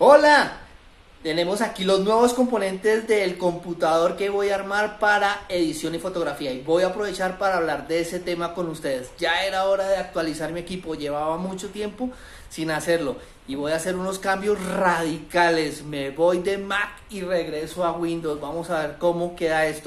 Hola, tenemos aquí los nuevos componentes del computador que voy a armar para edición y fotografía y voy a aprovechar para hablar de ese tema con ustedes. Ya era hora de actualizar mi equipo, llevaba mucho tiempo sin hacerlo y voy a hacer unos cambios radicales. Me voy de Mac y regreso a Windows. Vamos a ver cómo queda esto.